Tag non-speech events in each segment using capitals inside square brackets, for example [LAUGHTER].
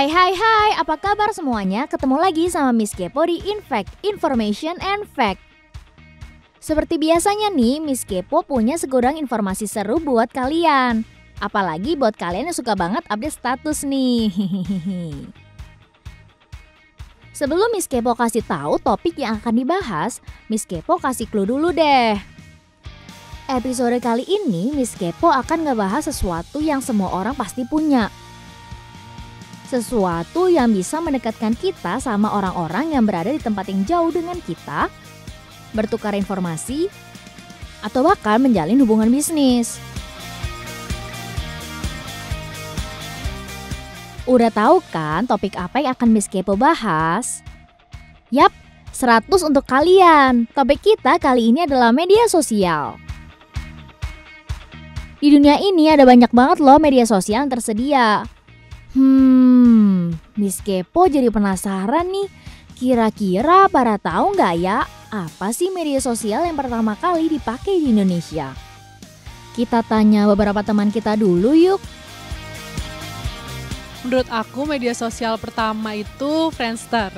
Hai hai hai, apa kabar semuanya? Ketemu lagi sama Miss Kepo di Infact, Information and Fact. Seperti biasanya nih, Miss Kepo punya segudang informasi seru buat kalian. Apalagi buat kalian yang suka banget update status nih. [LAUGHS] Sebelum Miss Kepo kasih tahu topik yang akan dibahas, Miss Kepo kasih clue dulu deh. Episode kali ini Miss Kepo akan ngebahas sesuatu yang semua orang pasti punya. Sesuatu yang bisa mendekatkan kita sama orang-orang yang berada di tempat yang jauh dengan kita, bertukar informasi, atau bahkan menjalin hubungan bisnis. Udah tahu kan topik apa yang akan Miss Kepo bahas? Yap, 100 untuk kalian. Topik kita kali ini adalah media sosial. Di dunia ini ada banyak banget loh media sosial yang tersedia. Hmm, Miss Kepo jadi penasaran nih. Kira-kira para tahu nggak ya apa sih media sosial yang pertama kali dipakai di Indonesia? Kita tanya beberapa teman kita dulu yuk. Menurut aku media sosial pertama itu Friendster.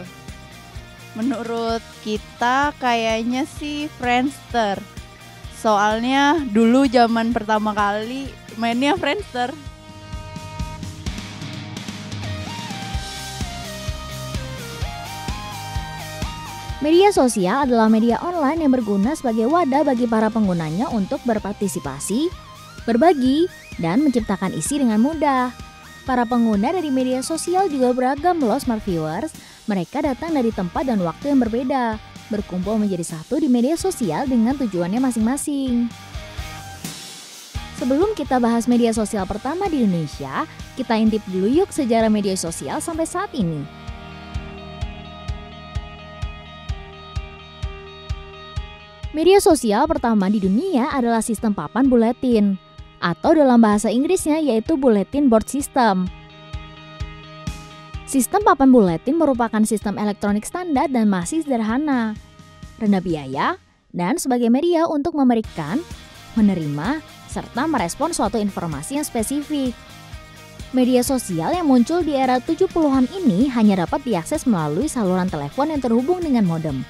Menurut kita kayaknya sih Friendster. Soalnya dulu zaman pertama kali mainnya Friendster. Media sosial adalah media online yang berguna sebagai wadah bagi para penggunanya untuk berpartisipasi, berbagi, dan menciptakan isi dengan mudah. Para pengguna dari media sosial juga beragam loh smart viewers. Mereka datang dari tempat dan waktu yang berbeda, berkumpul menjadi satu di media sosial dengan tujuannya masing-masing. Sebelum kita bahas media sosial pertama di Indonesia, kita intip dulu yuk sejarah media sosial sampai saat ini. Media sosial pertama di dunia adalah sistem papan buletin, atau dalam bahasa Inggrisnya yaitu Bulletin Board System. Sistem papan buletin merupakan sistem elektronik standar dan masih sederhana, rendah biaya, dan sebagai media untuk memberikan, menerima, serta merespon suatu informasi yang spesifik. Media sosial yang muncul di era 70-an ini hanya dapat diakses melalui saluran telepon yang terhubung dengan modem.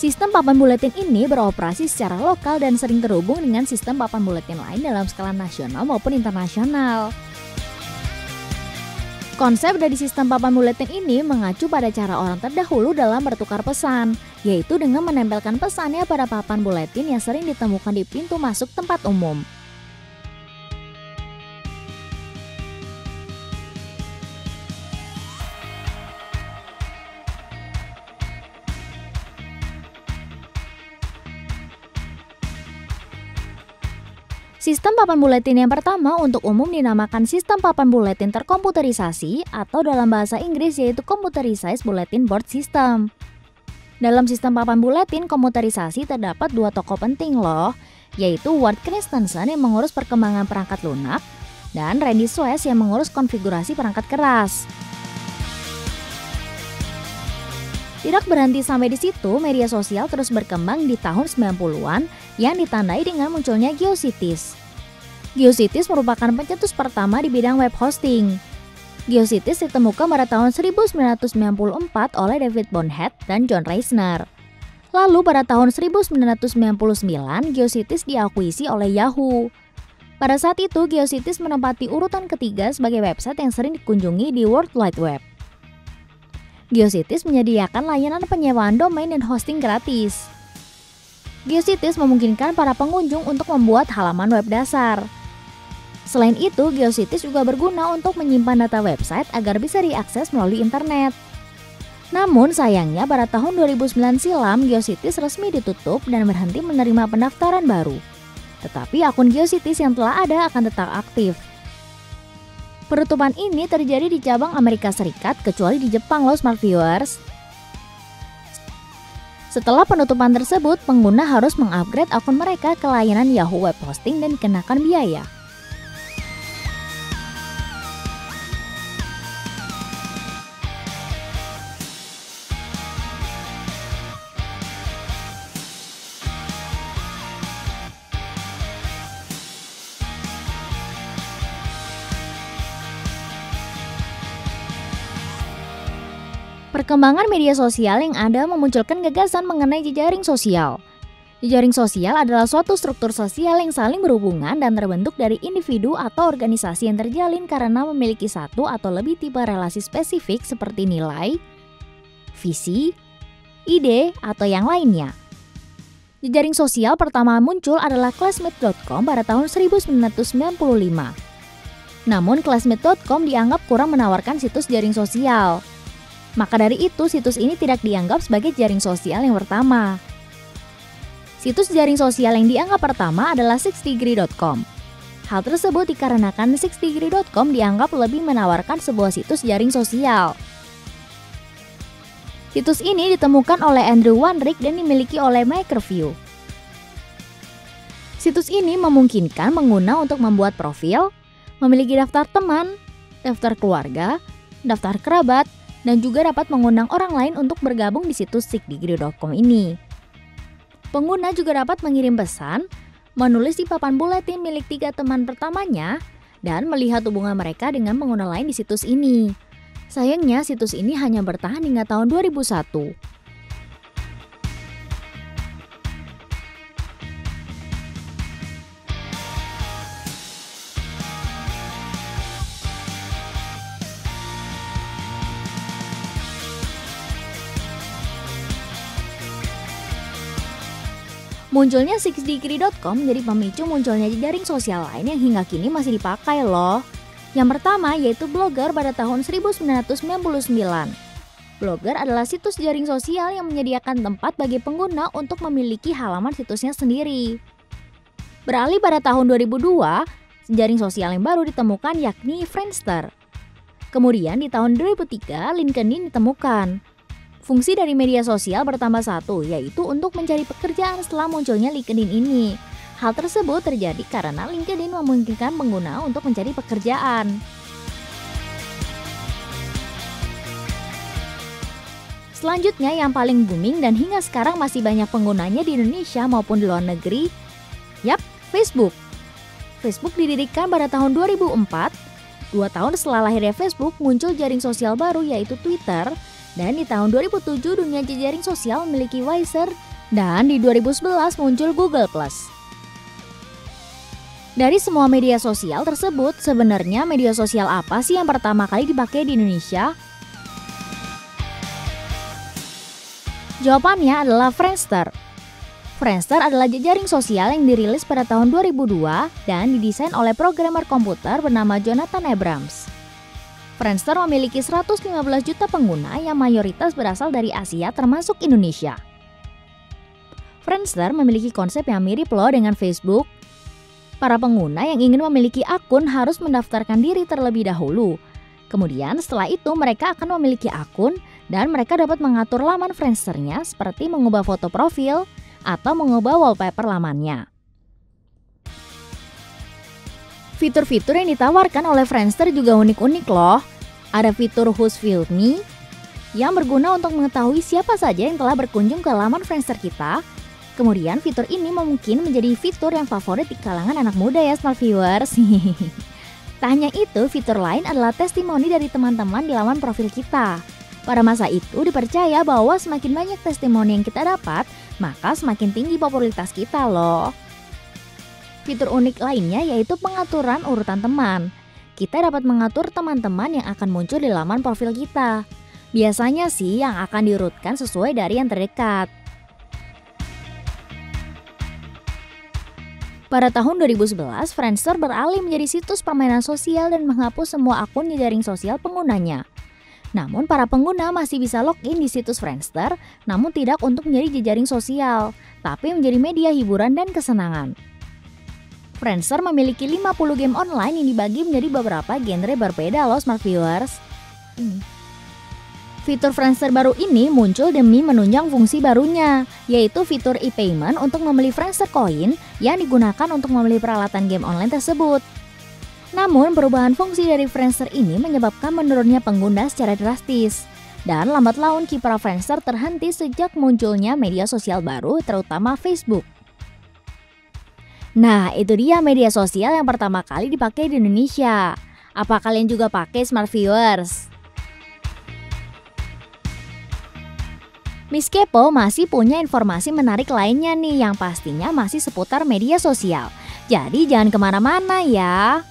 Sistem papan buletin ini beroperasi secara lokal dan sering terhubung dengan sistem papan buletin lain dalam skala nasional maupun internasional. Konsep dari sistem papan buletin ini mengacu pada cara orang terdahulu dalam bertukar pesan, yaitu dengan menempelkan pesannya pada papan buletin yang sering ditemukan di pintu masuk tempat umum. Sistem papan buletin yang pertama untuk umum dinamakan sistem papan buletin terkomputerisasi atau dalam bahasa Inggris yaitu Computerized Bulletin Board System. Dalam sistem papan buletin komputerisasi terdapat dua tokoh penting loh, yaitu Ward Christensen yang mengurus perkembangan perangkat lunak dan Randy Suez yang mengurus konfigurasi perangkat keras. Tidak berhenti sampai di situ, media sosial terus berkembang di tahun 90-an yang ditandai dengan munculnya GeoCities. GeoCities merupakan pencetus pertama di bidang web hosting. GeoCities ditemukan pada tahun 1994 oleh David Bonhead dan John Reisner. Lalu pada tahun 1999, GeoCities diakuisi oleh Yahoo. Pada saat itu, GeoCities menempati urutan ketiga sebagai website yang sering dikunjungi di World Wide Web. GeoCities menyediakan layanan penyewaan domain dan hosting gratis. GeoCities memungkinkan para pengunjung untuk membuat halaman web dasar. Selain itu, GeoCities juga berguna untuk menyimpan data website agar bisa diakses melalui internet. Namun sayangnya pada tahun 2009 silam GeoCities resmi ditutup dan berhenti menerima pendaftaran baru. Tetapi akun GeoCities yang telah ada akan tetap aktif. Penutupan ini terjadi di cabang Amerika Serikat kecuali di Jepang loh smart viewers. Setelah penutupan tersebut, pengguna harus mengupgrade akun mereka ke layanan Yahoo Web Hosting dan dikenakan biaya. Perkembangan media sosial yang ada memunculkan gagasan mengenai jejaring sosial. Jejaring sosial adalah suatu struktur sosial yang saling berhubungan dan terbentuk dari individu atau organisasi yang terjalin karena memiliki satu atau lebih tipe relasi spesifik seperti nilai, visi, ide, atau yang lainnya. Jejaring sosial pertama muncul adalah classmate.com pada tahun 1995. Namun classmate.com dianggap kurang menawarkan situs jaring sosial. Maka dari itu, situs ini tidak dianggap sebagai jaring sosial yang pertama. Situs jaring sosial yang dianggap pertama adalah 6degree.com. Hal tersebut dikarenakan 6degree.com dianggap lebih menawarkan sebuah situs jaring sosial. Situs ini ditemukan oleh Andrew Wanrick dan dimiliki oleh Makerview. Situs ini memungkinkan pengguna untuk membuat profil, memiliki daftar teman, daftar keluarga, daftar kerabat, dan juga dapat mengundang orang lain untuk bergabung di situs sikdegree.com ini. Pengguna juga dapat mengirim pesan, menulis di papan buletin milik tiga teman pertamanya, dan melihat hubungan mereka dengan pengguna lain di situs ini. Sayangnya, situs ini hanya bertahan hingga tahun 2001. Munculnya sixdegree.com menjadi pemicu munculnya jaring sosial lain yang hingga kini masih dipakai loh. Yang pertama yaitu Blogger pada tahun 1999. Blogger adalah situs jaring sosial yang menyediakan tempat bagi pengguna untuk memiliki halaman situsnya sendiri. Beralih pada tahun 2002, jaring sosial yang baru ditemukan yakni Friendster. Kemudian di tahun 2003, LinkedIn ditemukan. Fungsi dari media sosial bertambah satu, yaitu untuk mencari pekerjaan setelah munculnya LinkedIn ini. Hal tersebut terjadi karena LinkedIn memungkinkan pengguna untuk mencari pekerjaan. Selanjutnya yang paling booming dan hingga sekarang masih banyak penggunanya di Indonesia maupun di luar negeri, yap, Facebook. Facebook didirikan pada tahun 2004. Dua tahun setelah lahirnya Facebook, muncul jaring sosial baru yaitu Twitter dan di tahun 2007 dunia jejaring sosial memiliki Wiser dan di 2011 muncul Google+. Dari semua media sosial tersebut, sebenarnya media sosial apa sih yang pertama kali dipakai di Indonesia? Jawabannya adalah Friendster. Friendster adalah jejaring sosial yang dirilis pada tahun 2002 dan didesain oleh programmer komputer bernama Jonathan Abrams. Friendster memiliki 115 juta pengguna yang mayoritas berasal dari Asia termasuk Indonesia. Friendster memiliki konsep yang mirip loh dengan Facebook. Para pengguna yang ingin memiliki akun harus mendaftarkan diri terlebih dahulu. Kemudian setelah itu mereka akan memiliki akun dan mereka dapat mengatur laman Friendsternya seperti mengubah foto profil atau mengubah wallpaper lamannya. Fitur-fitur yang ditawarkan oleh Friendster juga unik-unik loh. Ada fitur Who's Filled Me yang berguna untuk mengetahui siapa saja yang telah berkunjung ke laman Friendster kita. Kemudian fitur ini mungkin menjadi fitur yang favorit di kalangan anak muda ya smart viewers. [LAUGHS] tak hanya itu, fitur lain adalah testimoni dari teman-teman di laman profil kita. Pada masa itu dipercaya bahwa semakin banyak testimoni yang kita dapat, maka semakin tinggi popularitas kita loh. Fitur unik lainnya yaitu pengaturan urutan teman. Kita dapat mengatur teman-teman yang akan muncul di laman profil kita. Biasanya sih yang akan diurutkan sesuai dari yang terdekat. Pada tahun 2011, Friendster beralih menjadi situs permainan sosial dan menghapus semua akun di jaring sosial penggunanya. Namun para pengguna masih bisa login di situs Friendster, namun tidak untuk menjadi jejaring sosial, tapi menjadi media hiburan dan kesenangan. Friendster memiliki 50 game online yang dibagi menjadi beberapa genre berbeda loh smart viewers. Hmm. Fitur Friendster baru ini muncul demi menunjang fungsi barunya, yaitu fitur e-payment untuk membeli Friendster Coin yang digunakan untuk membeli peralatan game online tersebut. Namun, perubahan fungsi dari Friendster ini menyebabkan menurunnya pengguna secara drastis. Dan lambat laun kiprah Friendster terhenti sejak munculnya media sosial baru, terutama Facebook. Nah, itu dia media sosial yang pertama kali dipakai di Indonesia. Apa kalian juga pakai smart viewers? Miss Kepo masih punya informasi menarik lainnya nih yang pastinya masih seputar media sosial. Jadi jangan ke mana-mana ya.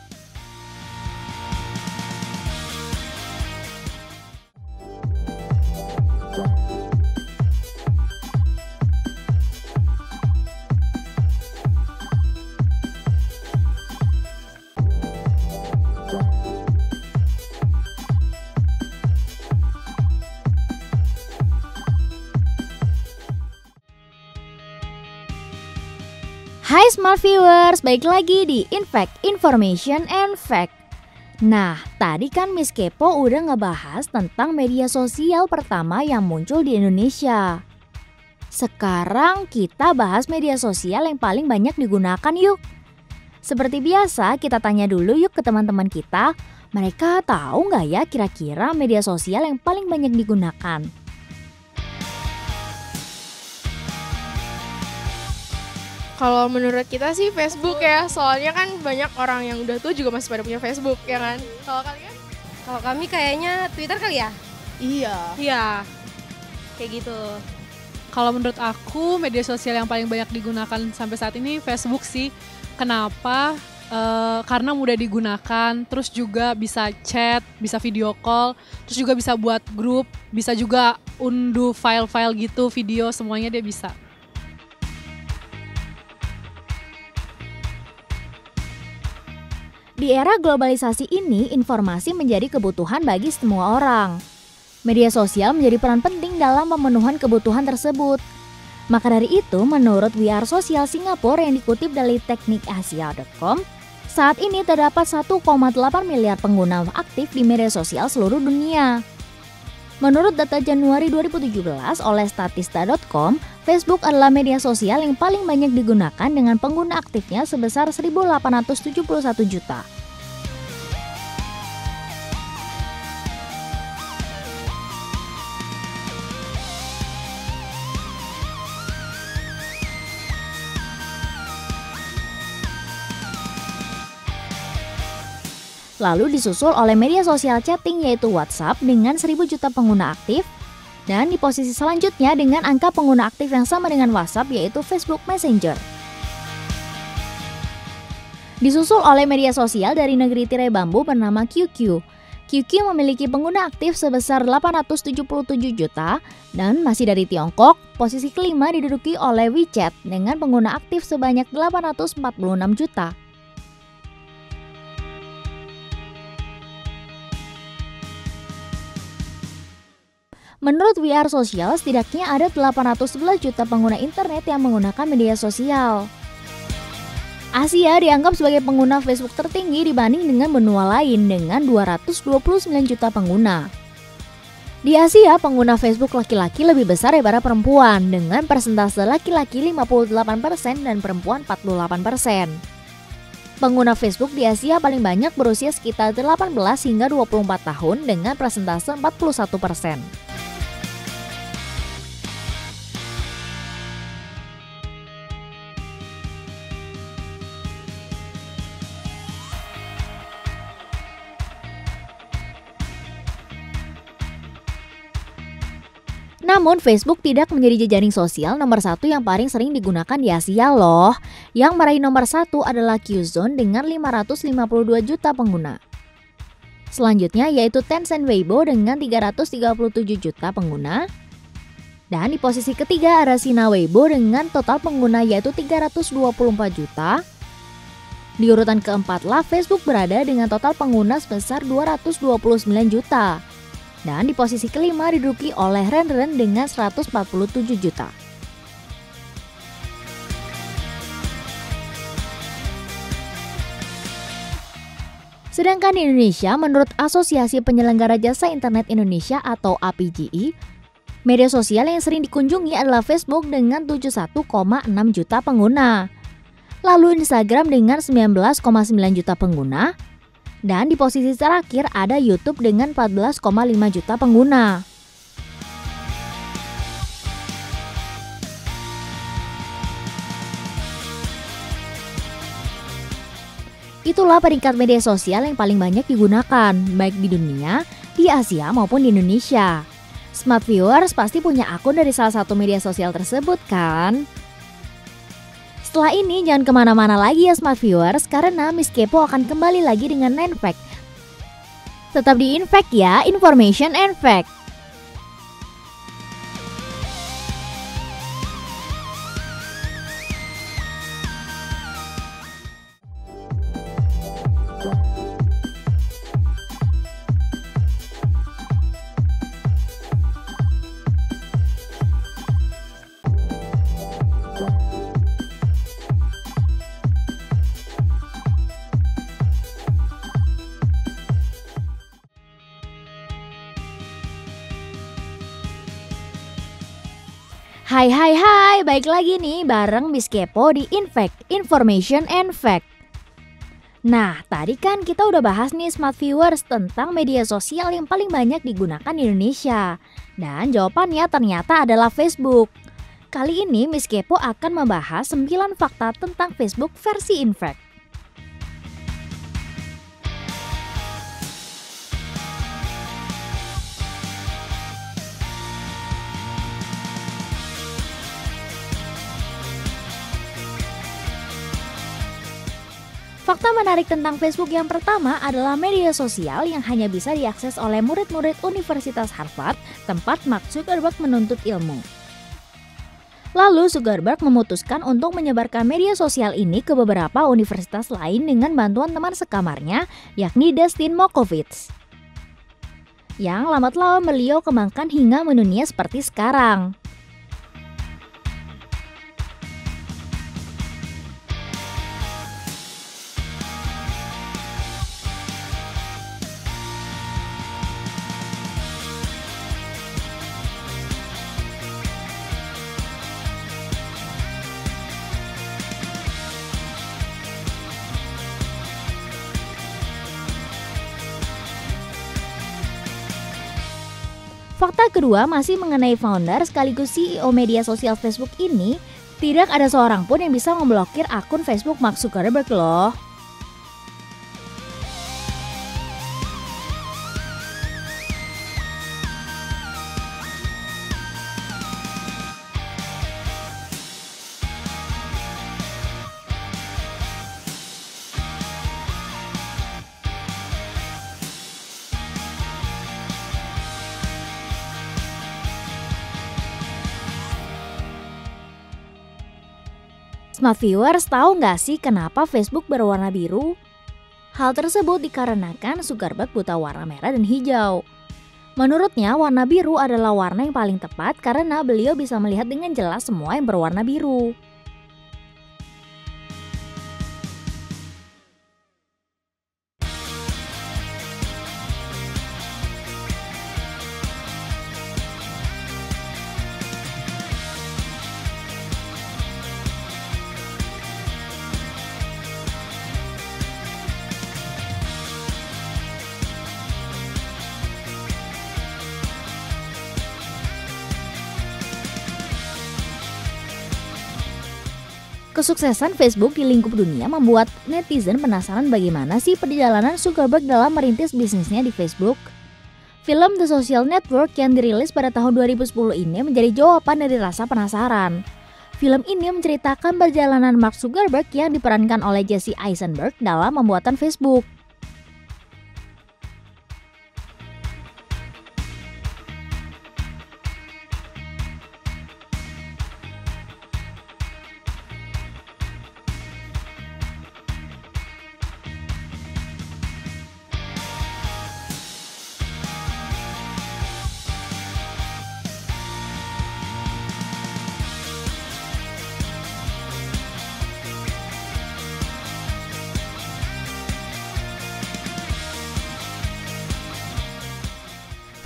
Smart Viewers, baik lagi di Infact Information and Fact. Nah, tadi kan Miss Kepo udah ngebahas tentang media sosial pertama yang muncul di Indonesia. Sekarang kita bahas media sosial yang paling banyak digunakan yuk. Seperti biasa, kita tanya dulu yuk ke teman-teman kita, mereka tahu nggak ya kira-kira media sosial yang paling banyak digunakan? Kalau menurut kita sih Facebook ya, soalnya kan banyak orang yang udah tuh juga masih pada punya Facebook ya kan. Kalau kalian? Kalau kami kayaknya Twitter kali ya? Iya. Iya. Kayak gitu. Kalau menurut aku media sosial yang paling banyak digunakan sampai saat ini Facebook sih. Kenapa? Uh, karena mudah digunakan, terus juga bisa chat, bisa video call, terus juga bisa buat grup, bisa juga unduh file-file gitu, video semuanya dia bisa. Di era globalisasi ini, informasi menjadi kebutuhan bagi semua orang. Media sosial menjadi peran penting dalam pemenuhan kebutuhan tersebut. Maka dari itu, menurut VR Sosial Singapura yang dikutip dari teknikasia.com, saat ini terdapat 1,8 miliar pengguna aktif di media sosial seluruh dunia. Menurut data Januari 2017 oleh statista.com, Facebook adalah media sosial yang paling banyak digunakan dengan pengguna aktifnya sebesar 1.871 juta. Lalu disusul oleh media sosial chatting yaitu WhatsApp dengan 1000 juta pengguna aktif dan di posisi selanjutnya dengan angka pengguna aktif yang sama dengan WhatsApp yaitu Facebook Messenger. Disusul oleh media sosial dari negeri tirai bambu bernama QQ. QQ memiliki pengguna aktif sebesar 877 juta dan masih dari Tiongkok, posisi kelima diduduki oleh WeChat dengan pengguna aktif sebanyak 846 juta. Menurut VR Sosial, setidaknya ada 811 juta pengguna internet yang menggunakan media sosial. Asia dianggap sebagai pengguna Facebook tertinggi dibanding dengan benua lain dengan 229 juta pengguna. Di Asia, pengguna Facebook laki-laki lebih besar daripada perempuan dengan persentase laki-laki 58% dan perempuan 48%. Pengguna Facebook di Asia paling banyak berusia sekitar 18 hingga 24 tahun dengan persentase 41%. Namun Facebook tidak menjadi jejaring sosial nomor satu yang paling sering digunakan di Asia loh. Yang meraih nomor satu adalah Qzone dengan 552 juta pengguna. Selanjutnya yaitu Tencent Weibo dengan 337 juta pengguna. Dan di posisi ketiga ada Sina Weibo dengan total pengguna yaitu 324 juta. Di urutan keempat lah Facebook berada dengan total pengguna sebesar 229 juta. Dan di posisi kelima diduduki oleh Renren dengan 147 juta. Sedangkan di Indonesia, menurut Asosiasi Penyelenggara Jasa Internet Indonesia atau APJI, media sosial yang sering dikunjungi adalah Facebook dengan 71,6 juta pengguna. Lalu Instagram dengan 19,9 juta pengguna, dan di posisi terakhir ada YouTube dengan 14,5 juta pengguna. Itulah peringkat media sosial yang paling banyak digunakan, baik di dunia, di Asia maupun di Indonesia. Smart viewers pasti punya akun dari salah satu media sosial tersebut kan? Setelah ini jangan ke mana-mana lagi ya smart viewers karena Miss Kepo akan kembali lagi dengan Nine Fact. Tetap di Infact ya, Information and Fact. Hai hai hai, baik lagi nih bareng Miss Kepo di Infact, Information and Fact. Nah, tadi kan kita udah bahas nih smart viewers tentang media sosial yang paling banyak digunakan di Indonesia. Dan jawabannya ternyata adalah Facebook. Kali ini Miss Kepo akan membahas 9 fakta tentang Facebook versi Infact. Fakta menarik tentang Facebook yang pertama adalah media sosial yang hanya bisa diakses oleh murid-murid Universitas Harvard, tempat Mark Zuckerberg menuntut ilmu. Lalu Zuckerberg memutuskan untuk menyebarkan media sosial ini ke beberapa universitas lain dengan bantuan teman sekamarnya, yakni Dustin Mokovitz. Yang lambat laun beliau kembangkan hingga mendunia seperti sekarang. Fakta kedua masih mengenai founder sekaligus CEO media sosial Facebook ini, tidak ada seorang pun yang bisa memblokir akun Facebook Mark Zuckerberg loh. Smart viewers tahu nggak sih kenapa Facebook berwarna biru? Hal tersebut dikarenakan Zuckerberg buta warna merah dan hijau. Menurutnya, warna biru adalah warna yang paling tepat karena beliau bisa melihat dengan jelas semua yang berwarna biru. Kesuksesan Facebook di lingkup dunia membuat netizen penasaran bagaimana sih perjalanan Zuckerberg dalam merintis bisnisnya di Facebook. Film The Social Network yang dirilis pada tahun 2010 ini menjadi jawaban dari rasa penasaran. Film ini menceritakan perjalanan Mark Zuckerberg yang diperankan oleh Jesse Eisenberg dalam pembuatan Facebook.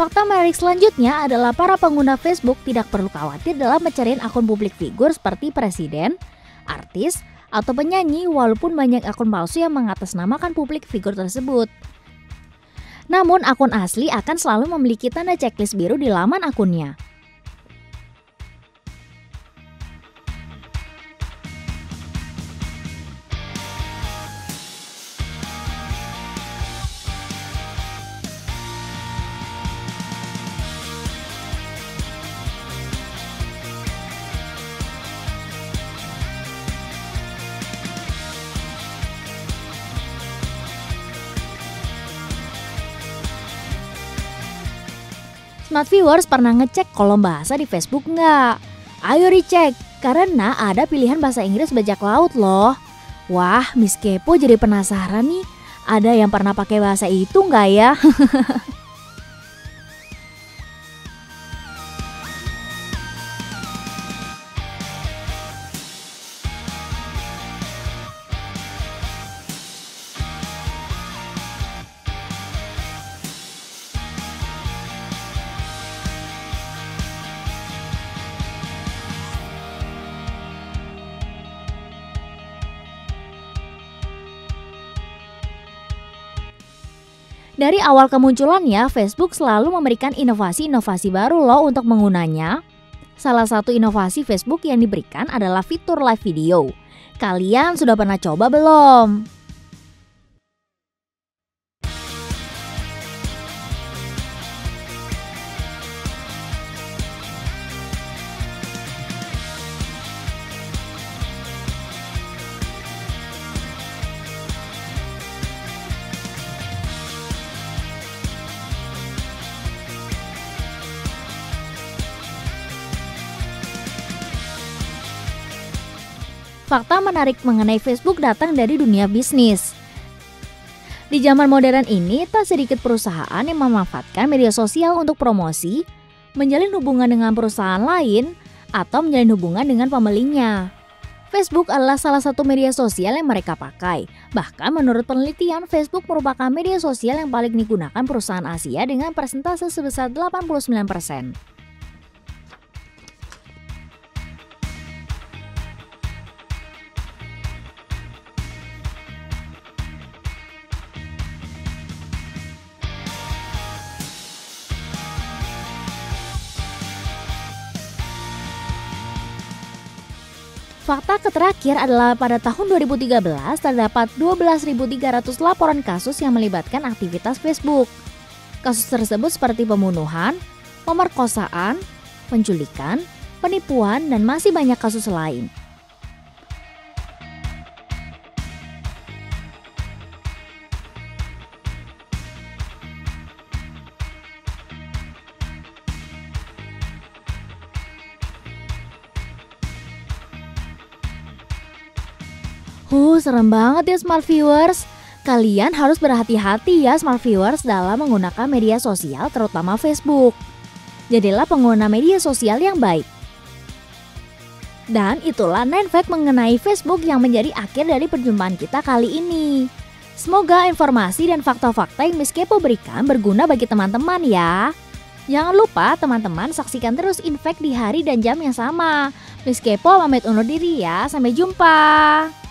Fakta menarik selanjutnya adalah para pengguna Facebook tidak perlu khawatir dalam mencari akun publik figur seperti presiden, artis, atau penyanyi walaupun banyak akun palsu yang mengatasnamakan publik figur tersebut. Namun akun asli akan selalu memiliki tanda checklist biru di laman akunnya. Smart viewers pernah ngecek kolom bahasa di Facebook nggak? Ayo dicek, karena ada pilihan bahasa Inggris bajak laut loh. Wah, Miss Kepo jadi penasaran nih. Ada yang pernah pakai bahasa itu nggak ya? [LAUGHS] Dari awal kemunculannya, Facebook selalu memberikan inovasi-inovasi baru loh untuk penggunanya. Salah satu inovasi Facebook yang diberikan adalah fitur live video. Kalian sudah pernah coba belum? Fakta menarik mengenai Facebook datang dari dunia bisnis. Di zaman modern ini, tak sedikit perusahaan yang memanfaatkan media sosial untuk promosi, menjalin hubungan dengan perusahaan lain, atau menjalin hubungan dengan pembelinya. Facebook adalah salah satu media sosial yang mereka pakai. Bahkan menurut penelitian, Facebook merupakan media sosial yang paling digunakan perusahaan Asia dengan persentase sebesar 89%. Fakta terakhir adalah pada tahun 2013 terdapat 12.300 laporan kasus yang melibatkan aktivitas Facebook. Kasus tersebut seperti pembunuhan, pemerkosaan, penculikan, penipuan, dan masih banyak kasus lain. Serem banget ya smart viewers. Kalian harus berhati-hati ya smart viewers dalam menggunakan media sosial terutama Facebook. Jadilah pengguna media sosial yang baik. Dan itulah 9 fact mengenai Facebook yang menjadi akhir dari perjumpaan kita kali ini. Semoga informasi dan fakta-fakta yang Miss Kepo berikan berguna bagi teman-teman ya. Jangan lupa teman-teman saksikan terus Infect di hari dan jam yang sama. Miss Kepo pamit undur diri ya, sampai jumpa.